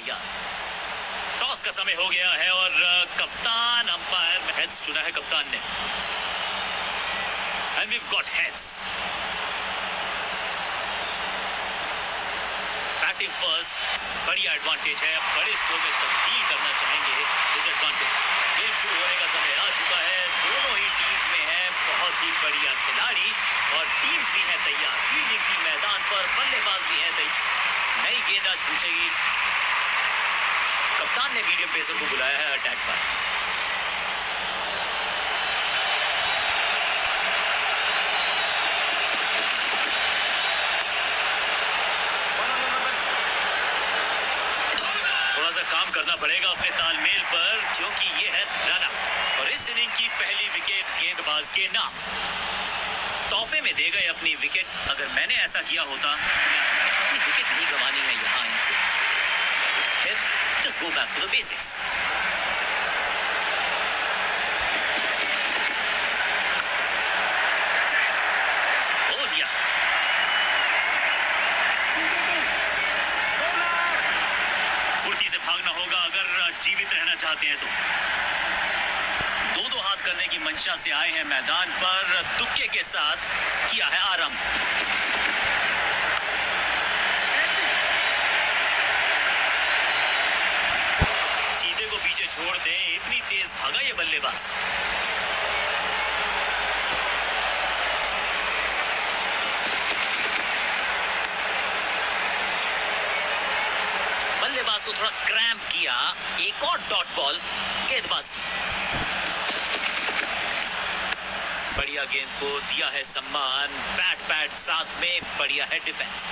तैयार टॉस का समय हो गया है और कप्तान अंपायर हेड्स चुना है कप्तान ने। And we've got heads batting first बढ़िया एडवांटेज है। बड़े स्कोर में तब्दील करना चाहेंगे इस एडवांटेज गेम शुरू होने का समय आ चुका है। दोनों ही टीम्स में है, बहुत ही बढ़िया खिलाड़ी। और टीम्स भी है तैयार। फील्डिंग भी मैदान पर बल्लेबाज भी है तैयार। नई गेंद आज पूछेगी। कप्तान ने मीडियम पेसर को बुलाया है अटैक पर। काम करना पड़ेगा अपने तालमेल पर, क्योंकि ये है रन आउट। और इस इनिंग की पहली विकेट गेंदबाज के नाम। तोहफे में दे गए अपनी विकेट। अगर मैंने ऐसा किया होता मैं अपनी विकेट नहीं गंवानी है यहाँ। बेसिक्स हो दिया फुर्ती से भागना होगा अगर जीवित रहना चाहते हैं तो। दो दो हाथ करने की मंशा से आए हैं मैदान पर तुक्के के साथ किया है आरंभ चीते को पीछे छोड़ दें इतनी तेज भागा ये बल्लेबाज बल्लेबाज को थोड़ा क्रैम्प किया। एक और डॉट बॉल गेंदबाज की। बढ़िया गेंद को दिया है सम्मान। बैट पैट साथ में, बढ़िया है डिफेंस।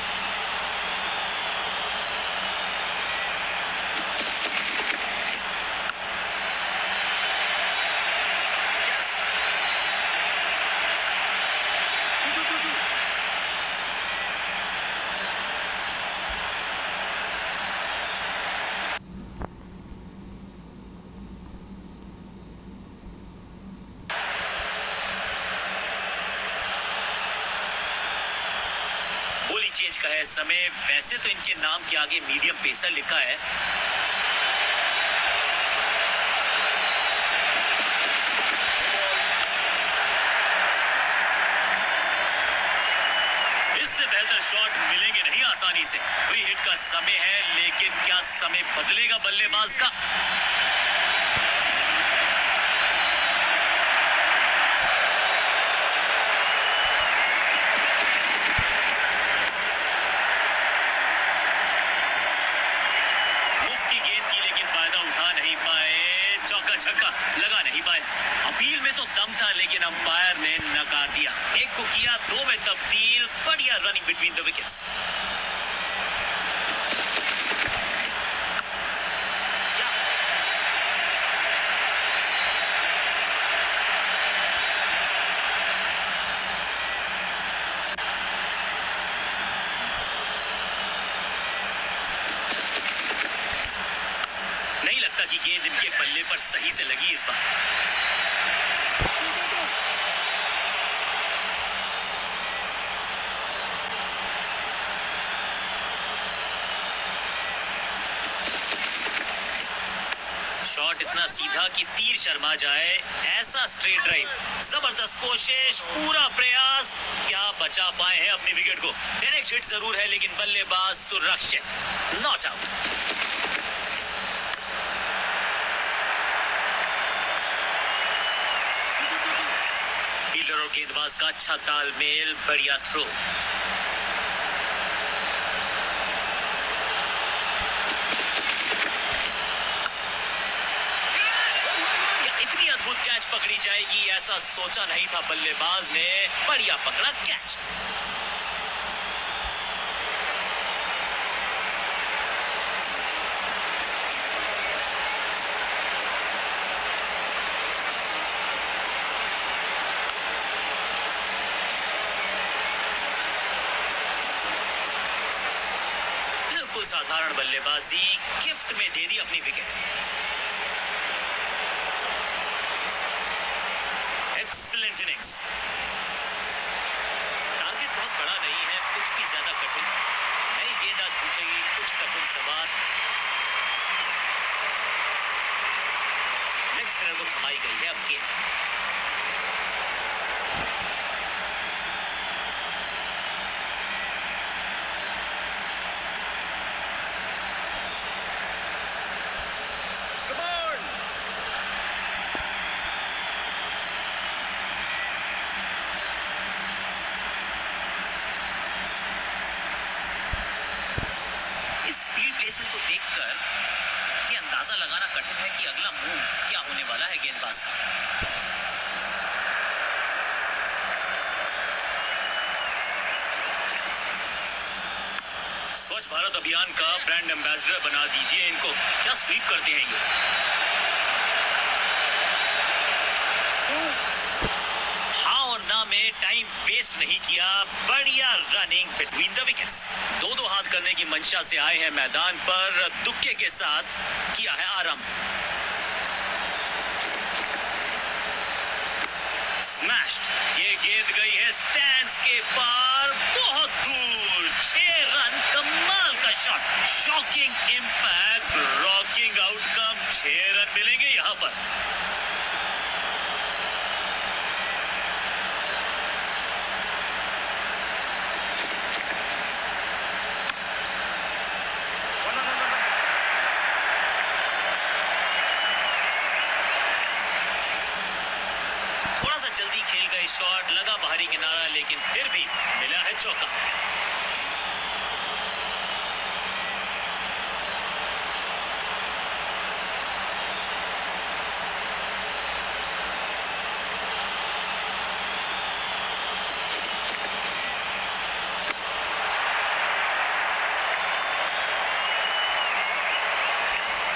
चेंज का है, समय। वैसे तो इनके नाम के आगे मीडियम पेसर लिखा है। इससे बेहतर शॉट मिलेंगे नहीं आसानी से। फ्री हिट का समय है, लेकिन क्या समय बदलेगा बल्लेबाज का मुफ़्त की गेंद की लेकिन फ़ायदा उठा नहीं पाए चौका छक्का लगा नहीं पाए अपील में तो दम था लेकिन अंपायर ने नकार दिया एक को किया तब्दील बढ़िया रनिंग बिटवीन द विकेट्स नहीं लगता कि गेंद इनके बल्ले पर सही से लगी इस बार। शॉट इतना सीधा कि तीर शर्मा जाए, ऐसा स्ट्रेट ड्राइव ज़बरदस्त कोशिश, पूरा प्रयास। क्या बचा पाए हैं अपनी विकेट को? डायरेक्ट हिट ज़रूर है, लेकिन बल्लेबाज सुरक्षित। नॉट आउट फील्डर और गेंदबाज का अच्छा तालमेल, बढ़िया थ्रो क्या इतनी अद्भुत कैच पकड़ी जाएगी, ऐसा सोचा नहीं था बल्लेबाज ने। बढ़िया पकड़ा, कैच। साधारण बल्लेबाजी, गिफ्ट में दे दी अपनी विकेट। जेनिक्स टारगेट बहुत बड़ा नहीं है, कुछ भी ज़्यादा कठिन। नई गेंद आज पूछेगी, कुछ कठिन सवाल। नेक्स्ट प्लेयर को थमाई गई है अब गेंद। कठिन है कि अगला मूव क्या होने वाला है गेंदबाज का? स्वच्छ भारत अभियान का ब्रांड एम्बेसडर बना दीजिए इनको। क्या स्वीप करते हैं ये हाँ और ना में टाइम वेस्ट नहीं किया, बढ़िया रनिंग बिटवीन द विकेट्स दो दो हाथ करने की मंशा से आए हैं मैदान पर, दुक्के के साथ किया है आरंभ। स्मैश्ड ये गेंद गई है स्टैंड्स के पार, बहुत दूर, छह रन, कमाल का shot shocking impact rocking outcome छह रन मिलेंगे यहाँ पर थोड़ा सा जल्दी खेल गए शॉट लगा बाहरी किनारा, लेकिन फिर भी मिला है चौका।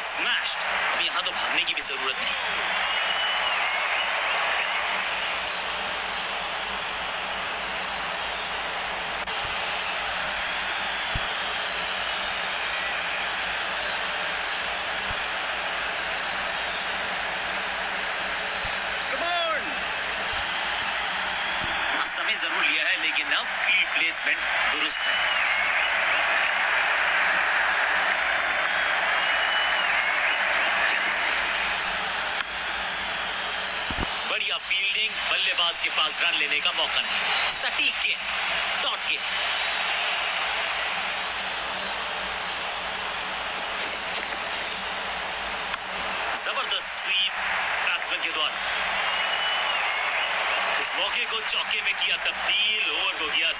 स्मैश्ड अब यहाँ तो भागने की भी ज़रूरत नहीं हाँ, समय ज़रूर लिया है लेकिन अब फ़ील्ड प्लेसमेंट दुरुस्त है। बढ़िया फील्डिंग बल्लेबाज के पास रन लेने का मौका नहीं। सटीक गेंद डॉट गेंद। ज़बरदस्त स्वीप बैट्समैन के द्वारा। मौके को चौके में किया तब्दील, ओवर हो गया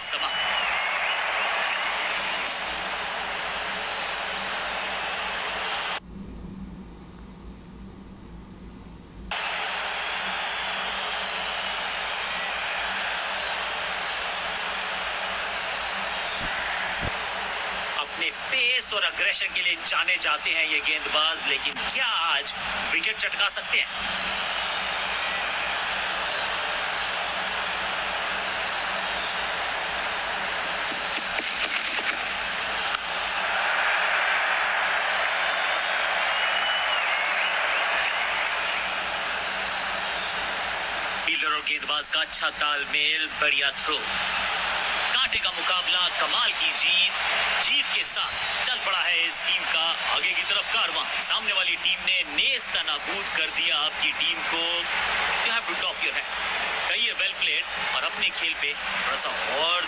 पेस और अग्रेशन के लिए जाने जाते हैं ये गेंदबाज, लेकिन क्या आज विकेट चटका सकते हैं? और गेंदबाज का अच्छा तालमेल, बढ़िया थ्रो कांटे का मुकाबला, कमाल की जीत। जीत के साथ चल पड़ा है इस टीम का आगे की तरफ़ कारवां। सामने वाली टीम ने नेस्त नाबूद कर दिया आपकी टीम को। You have to tough your hand कही वेल प्लेड और अपने खेल पे थोड़ा सा और